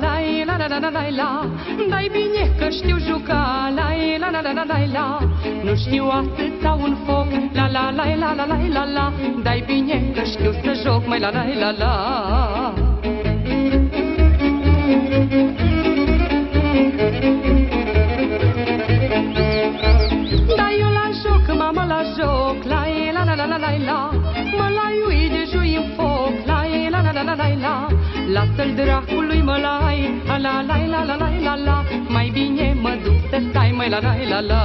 la la la la la la la Dai bine că știu juca la la la la la la la Nu știu atâta un foc la la la la la la la la Dai bine că știu să joc mai la la la la Da eu la joc, mama la joc La la la la la la la Mă la iui de jui în foc La la la la la la la Lasă-l dracului mă lai La bine mă duc să stai mai la la la la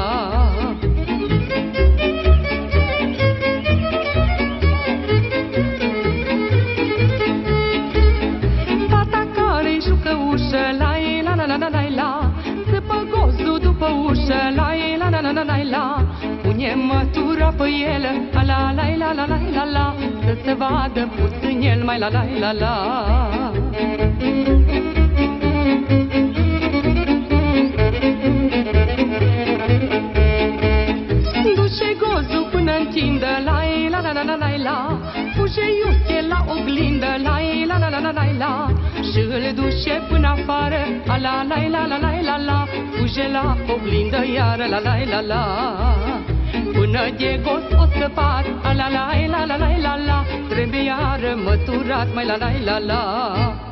Fata care-i jucă ușă La la la la la la la Țăpă gozul după ușă La la la la la la la Pune mătura pe el La la la la la la la la Să se vadă puțin el mai la la la la întindă La la la la la la la. Fuge iute la oglindă La la la la la la la. Și îl duce până afară La la la la la la la la. Fuge la oglindă iară La la la la. Până de gos o scăpat La la la la la la la la. Trebuie iară măturat Mai la la la la